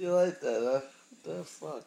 You like that, huh? The fuck?